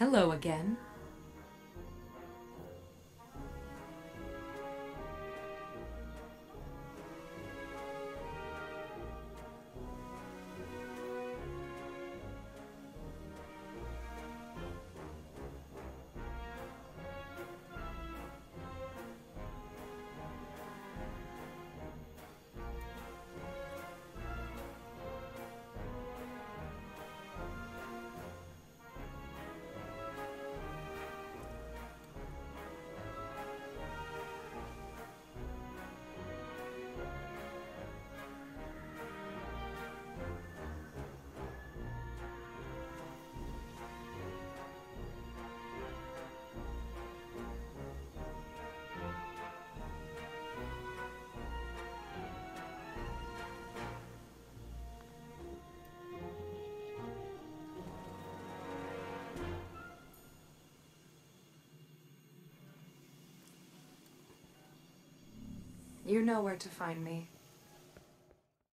Hello again. You know where to find me.